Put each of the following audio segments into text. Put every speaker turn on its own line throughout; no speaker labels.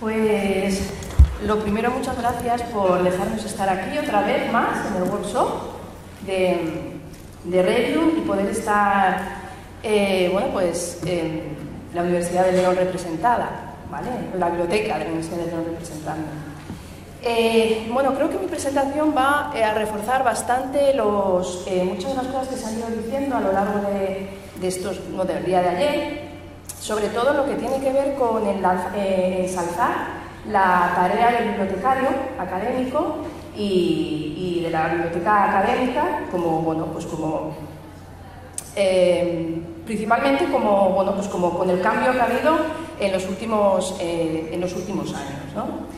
Pues lo primero, muchas gracias por dejarnos estar aquí otra vez más en el workshop de, de Review y poder estar, eh, bueno, pues en la Universidad de León representada, ¿vale? La biblioteca de la Universidad de León representando. Eh, bueno, creo que mi presentación va eh, a reforzar bastante los, muchas de las cosas que se han ido diciendo a lo largo de, de estos, no, del día de ayer, sobre todo lo que tiene que ver con el, eh, ensalzar la tarea del bibliotecario académico y, de la biblioteca académica como, bueno, pues como eh, principalmente como, bueno, pues como con el cambio que ha habido en los últimos, eh, en los últimos años. ¿no?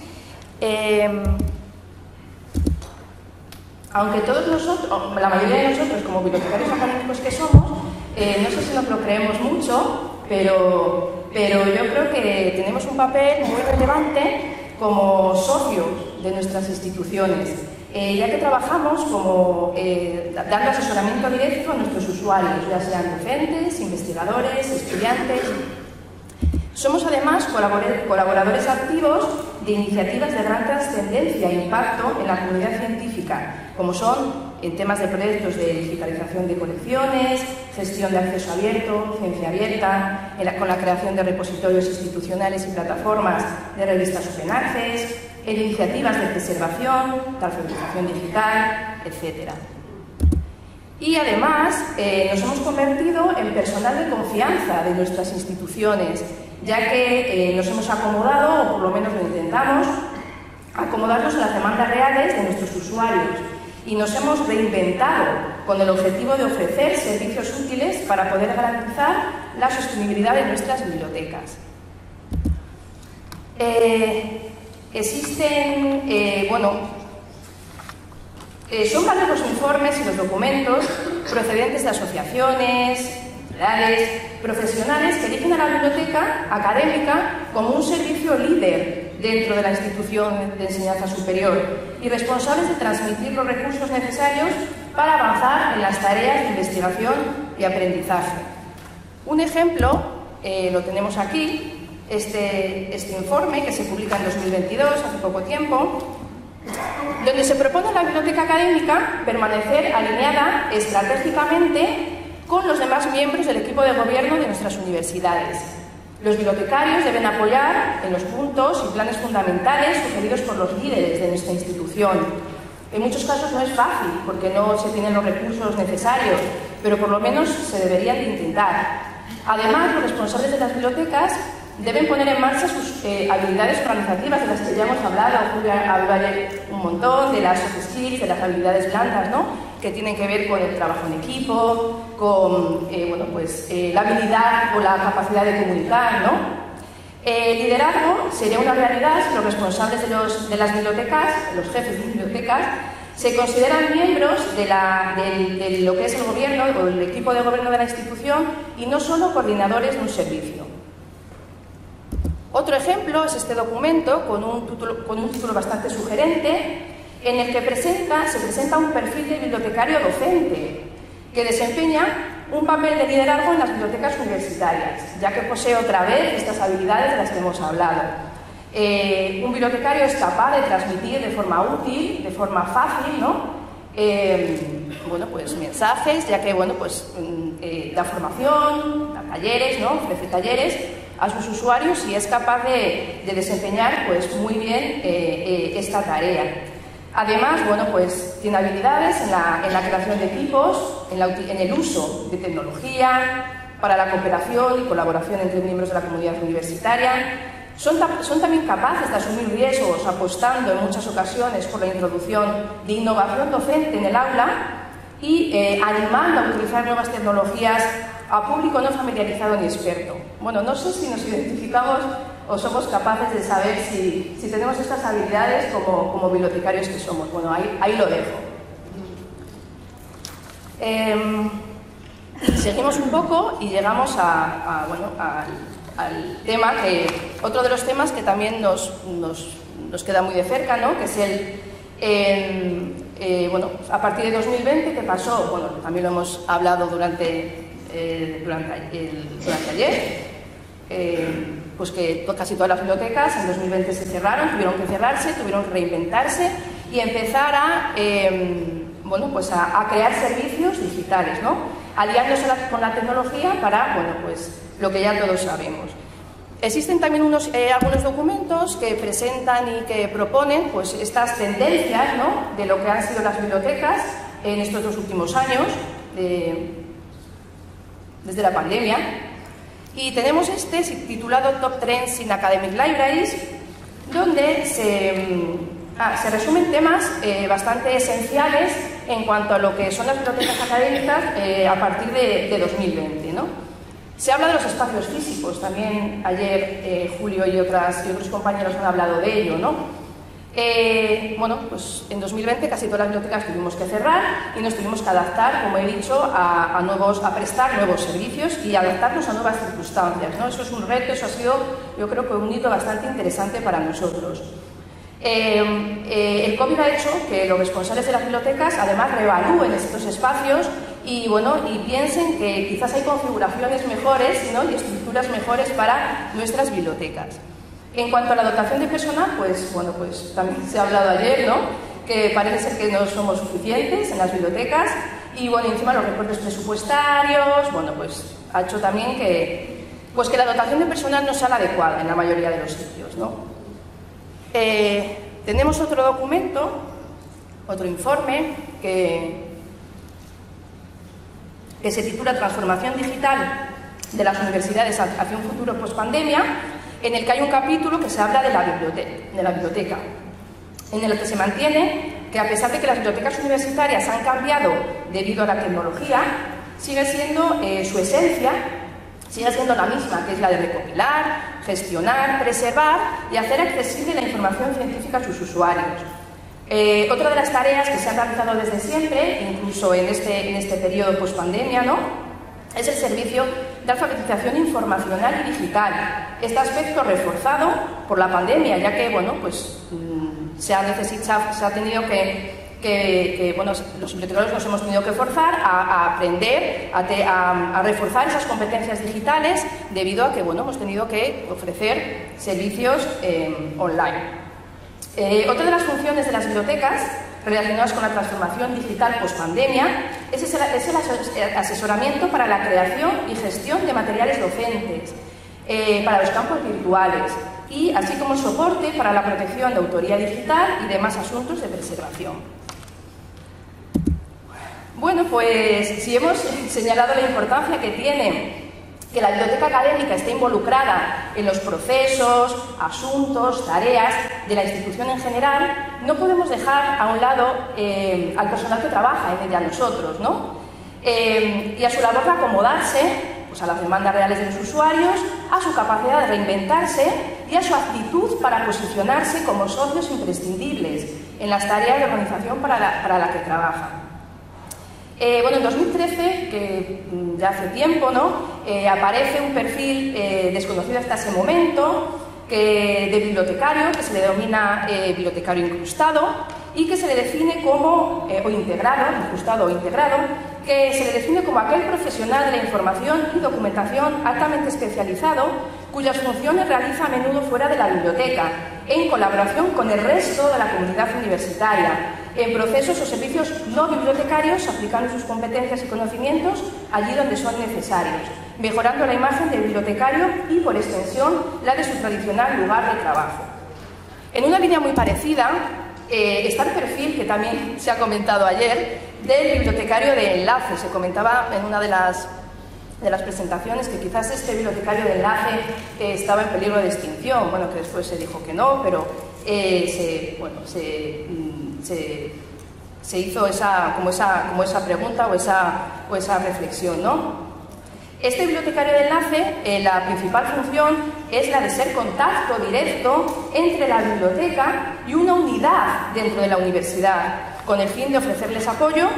aunque todos nosotros, la mayoría de nosotros como bibliotecarios académicos que somos, no sé si nos lo creemos mucho, pero, pero yo creo que tenemos un papel muy relevante como socios de nuestras instituciones, eh, ya que trabajamos como eh, dando asesoramiento directo a nuestros usuarios, ya sean docentes, investigadores, estudiantes. Somos además colaboradores activos de iniciativas de gran trascendencia e impacto en la comunidad científica, como son en temas de proyectos de digitalización de colecciones, gestión de acceso abierto, ciencia abierta, con la creación de repositorios institucionales y plataformas de revistas open access, en iniciativas de preservación, alfabetización digital, etc. Y además eh, nos hemos convertido en personal de confianza de nuestras instituciones, ya que eh, nos hemos acomodado, o por lo menos lo intentamos, acomodarnos a las demandas reales de nuestros usuarios y nos hemos reinventado con el objetivo de ofrecer servicios útiles para poder garantizar la sostenibilidad de nuestras bibliotecas. Eh, existen, eh, bueno, eh, son varios los informes y los documentos procedentes de asociaciones, profesionales que dirigen a la biblioteca académica como un servicio líder dentro de la institución de enseñanza superior y responsables de transmitir los recursos necesarios para avanzar en las tareas de investigación y aprendizaje. Un ejemplo eh, lo tenemos aquí, este, este informe que se publica en 2022, hace poco tiempo, donde se propone a la biblioteca académica permanecer alineada estratégicamente con los demás miembros del equipo de gobierno de nuestras universidades. Los bibliotecarios deben apoyar en los puntos y planes fundamentales sugeridos por los líderes de nuestra institución. En muchos casos no es fácil porque no se tienen los recursos necesarios, pero por lo menos se debería de intentar. Además, los responsables de las bibliotecas deben poner en marcha sus eh, habilidades organizativas de las que ya hemos hablado, Julia hablado un montón, de las soft de las habilidades blandas, ¿no? que tienen que ver con el trabajo en equipo, con eh, bueno, pues, eh, la habilidad o la capacidad de comunicar. ¿no? Liderazgo sería una realidad si los responsables de, los, de, las bibliotecas, los jefes de bibliotecas, se consideran miembros de, la, de, lo que es el gobierno o el equipo de gobierno de la institución y no solo coordinadores de un servicio. Otro ejemplo es este documento con un, título bastante sugerente en el que presenta, se presenta un perfil de bibliotecario docente que desempeña un papel de liderazgo en las bibliotecas universitarias, ya que posee otra vez estas habilidades de las que hemos hablado. Eh, un bibliotecario es capaz de transmitir de forma útil, de forma fácil, ¿no? Eh, bueno, pues mensajes, ya que bueno, pues, mm, eh, da formación, da talleres, ¿no? ofrece talleres a sus usuarios y es capaz de, de desempeñar pues, muy bien esta tarea. Además, bueno, pues tiene habilidades en la, creación de equipos, en, el uso de tecnología, para la cooperación y colaboración entre miembros de la comunidad universitaria. Son, también capaces de asumir riesgos, apostando en muchas ocasiones por la introducción de innovación docente en el aula y eh, animando a utilizar nuevas tecnologías a público no familiarizado ni experto. Bueno, no sé si nos identificamos o somos capaces de saber si, tenemos estas habilidades como, bibliotecarios que somos. Bueno, ahí, lo dejo. Em, seguimos un poco y llegamos a, al, tema que, otro de los temas que también nos, queda muy de cerca, ¿no? que es el, eh, bueno, a partir de 2020, ¿qué pasó? Bueno, también lo hemos hablado durante, eh, durante, durante ayer. pues que casi todas las bibliotecas en 2020 se cerraron, tuvieron que cerrarse, tuvieron que reinventarse y empezar a, em, bueno, pues a, crear servicios digitales, ¿no? aliándose con la tecnología para bueno, pues, lo que ya todos sabemos. Existen también eh, algunos documentos que presentan y que proponen pues, estas tendencias ¿no? de lo que han sido las bibliotecas en estos dos últimos años, desde la pandemia. Y tenemos este titulado Top Trends in Academic Libraries, donde se, mm, ah, resumen temas eh, bastante esenciales en cuanto a lo que son las bibliotecas académicas eh, a partir de, de 2020. Se habla de los espacios físicos, también ayer eh, Julio y, otras, y otros compañeros han hablado de ello, ¿no? Eh, bueno, pues en 2020 casi todas las bibliotecas tuvimos que cerrar y nos tuvimos que adaptar, como he dicho, a, nuevos, a prestar nuevos servicios y adaptarnos a nuevas circunstancias. ¿no? Eso es un reto, eso ha sido, yo creo que un hito bastante interesante para nosotros. Eh, eh, el COVID ha hecho que los responsables de las bibliotecas además reevalúen estos espacios y, bueno, y piensen que quizás hay configuraciones mejores y estructuras mejores para nuestras bibliotecas. En cuanto a la dotación de personal, pues, bueno, pues también se ha hablado ayer, ¿no? que parece ser que no somos suficientes en las bibliotecas y bueno, encima los recortes presupuestarios, bueno, pues ha hecho también que, pues que la dotación de personal no sea la adecuada en la mayoría de los sitios. ¿no? Eh, tenemos otro documento, otro informe que, que se titula Transformación Digital de las Universidades hacia un futuro post-pandemia en el que hay un capítulo que se habla de la, biblioteca, en el que se mantiene que a pesar de que las bibliotecas universitarias han cambiado debido a la tecnología, sigue siendo eh, su esencia, sigue siendo la misma, que es la de recopilar, gestionar, preservar y hacer accesible la información científica a sus usuarios. Eh, otra de las tareas que se han realizado desde siempre, incluso en este, en este periodo post-pandemia, ¿no? es el servicio de alfabetización informacional y digital. Este aspecto reforzado por la pandemia, ya que bueno, pues, mm, se, ha necesitado, se ha tenido que, bueno, los bibliotecarios nos hemos tenido que forzar a, aprender, a, reforzar esas competencias digitales debido a que bueno, hemos tenido que ofrecer servicios eh, online. Eh, otra de las funciones de las bibliotecas relacionadas con la transformación digital post-pandemia es, el asesoramiento para la creación y gestión de materiales docentes eh, para los campos virtuales y así como soporte para la protección de autoría digital y demás asuntos de preservación. Bueno, pues si hemos señalado la importancia que tiene que la biblioteca académica esté involucrada en los procesos, asuntos, tareas de la institución en general, no podemos dejar a un lado eh, al personal que trabaja en ella, nosotros, ¿no? Eh, y a su labor de acomodarse pues, a las demandas reales de los usuarios, a su capacidad de reinventarse y a su actitud para posicionarse como socios imprescindibles en las tareas de organización para la, para la que trabaja. Eh, bueno, en 2013, que mm, ya hace tiempo, ¿no? Eh, aparece un perfil eh, desconocido hasta ese momento que, de bibliotecario, que se le denomina bibliotecario incrustado y que se le define como, o integrado, incrustado o integrado, que se le define como aquel profesional de la información y documentación altamente especializado cuyas funciones realiza a menudo fuera de la biblioteca, en colaboración con el resto de la comunidad universitaria, en procesos o servicios no bibliotecarios, aplicando sus competencias y conocimientos allí donde son necesarios, mejorando la imagen del bibliotecario y, por extensión, la de su tradicional lugar de trabajo. En una línea muy parecida eh, está el perfil que también se ha comentado ayer del bibliotecario de enlace. Se comentaba en una de las, de las presentaciones que quizás este bibliotecario de enlace eh, estaba en peligro de extinción. Bueno, que después se dijo que no, pero eh, se, bueno, se mm, se, hizo esa, como, esa, como esa pregunta o esa, o esa reflexión. ¿no? Este bibliotecario de enlace, eh, la principal función es la de ser contacto directo entre la biblioteca y una unidad dentro de la universidad, con el fin de ofrecerles apoyo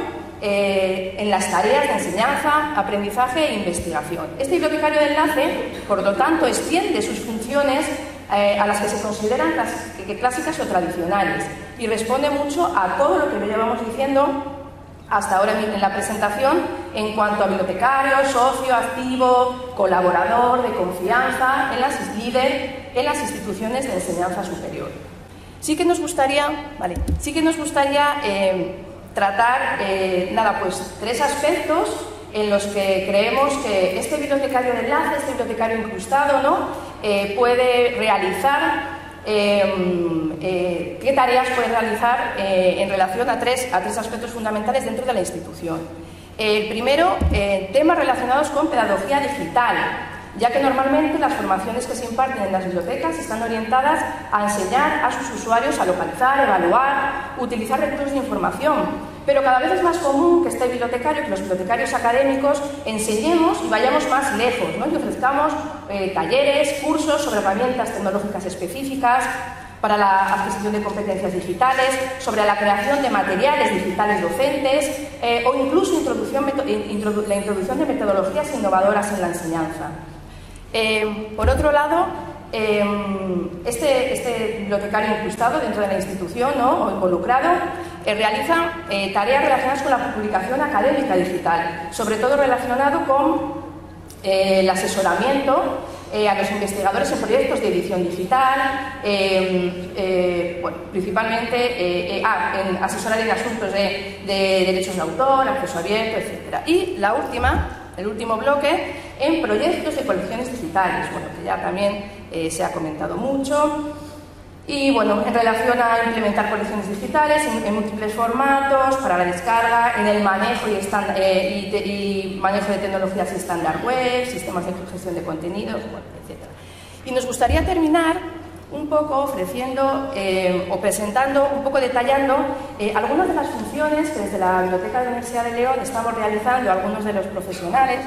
eh, en las tareas de enseñanza, aprendizaje e investigación. Este bibliotecario de enlace, por lo tanto, extiende sus funciones eh, a las que se consideran clásicas o tradicionales y responde mucho a todo lo que llevamos diciendo hasta ahora en la presentación en cuanto a bibliotecario, socio, activo, colaborador, de confianza, en las, líder en las instituciones de enseñanza superior. Sí que nos gustaría, vale, sí que nos gustaría eh, tratar, eh, nada, pues tres aspectos en los que creemos que este bibliotecario de enlace, este bibliotecario incrustado, ¿no? Eh, puede realizar Em, eh, qué tareas puede realizar eh, en relación a tres, a tres aspectos fundamentales dentro de la institución. El primero, eh, temas relacionados con pedagogía digital, ya que normalmente las formaciones que se imparten en las bibliotecas están orientadas a enseñar a sus usuarios a localizar, evaluar, utilizar recursos de información, pero cada vez es más común que este bibliotecario, que los bibliotecarios académicos enseñemos y vayamos más lejos ¿no? y ofrezcamos eh, talleres, cursos sobre herramientas tecnológicas específicas para la adquisición de competencias digitales, sobre la creación de materiales digitales docentes eh, o incluso la introducción de metodologías innovadoras en la enseñanza. Eh, por otro lado, Em, este, este, bibliotecario incrustado dentro de la institución o involucrado eh, realiza eh, tareas relacionadas con la publicación académica digital, sobre todo relacionado con eh, el asesoramiento a los investigadores en proyectos de edición digital, em, bueno, principalmente ah, en asesorar en asuntos de, de derechos de autor, acceso abierto, etc. Y la última el último bloque, en proyectos de colecciones digitales, bueno, que ya también eh, se ha comentado mucho. Y bueno, en relación a implementar colecciones digitales en, múltiples formatos, para la descarga, en el manejo y, eh, y, manejo de tecnologías estándar web, sistemas de gestión de contenidos, bueno, etc. Y nos gustaría terminar un poco ofreciendo eh, o presentando, un poco detallando eh, algunas de las funciones que desde la Biblioteca de la Universidad de León estamos realizando algunos de los profesionales,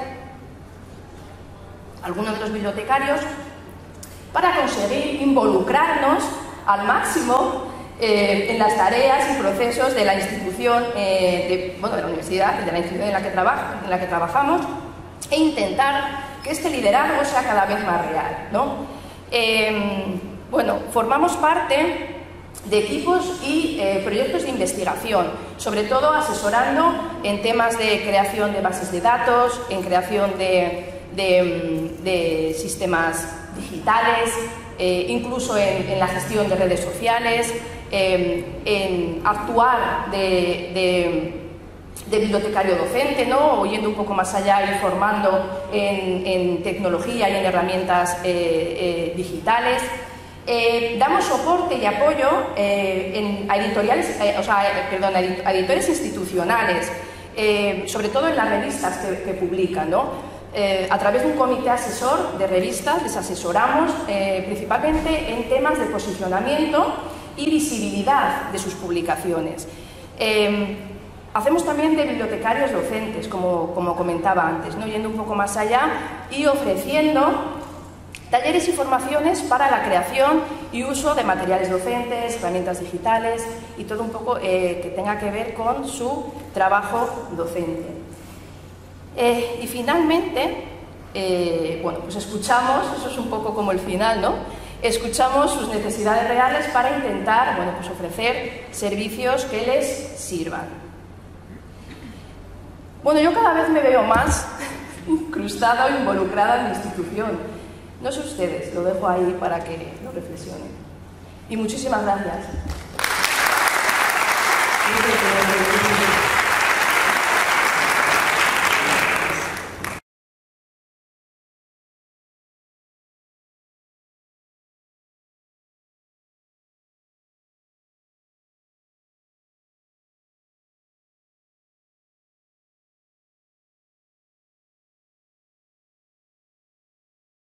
algunos de los bibliotecarios, para conseguir involucrarnos al máximo eh, en las tareas y procesos de la institución, de, bueno, de la universidad, de la institución en la que, en la que trabajamos, e intentar que este liderazgo sea cada vez más real. ¿no? Bueno, formamos parte de equipos y eh, proyectos de investigación, sobre todo asesorando en temas de creación de bases de datos, en creación de, mm, sistemas digitales, eh, incluso en, la gestión de redes sociales, em, en actuar de, bibliotecario docente, ¿no? yendo un poco más allá y formando en, tecnología y en herramientas eh, digitales. Eh, damos soporte y apoyo a, editoriales, o sea, perdón, a editores institucionales, sobre todo en las revistas que, publican. ¿no? A través de un comité asesor de revistas les asesoramos principalmente en temas de posicionamiento y visibilidad de sus publicaciones. Hacemos también de bibliotecarios docentes, como, como comentaba antes, yendo un poco más allá y ofreciendo Talleres y formaciones para la creación y uso de materiales docentes, herramientas digitales y todo un poco eh, que tenga que ver con su trabajo docente. Eh, y finalmente, eh, bueno, pues escuchamos, eso es un poco como el final, ¿no? Escuchamos sus necesidades reales para intentar, bueno, pues ofrecer servicios que les sirvan. Bueno, yo cada vez me veo más incrustada o involucrada en la institución no sé ustedes, lo dejo ahí para que lo reflexionen. Y muchísimas gracias.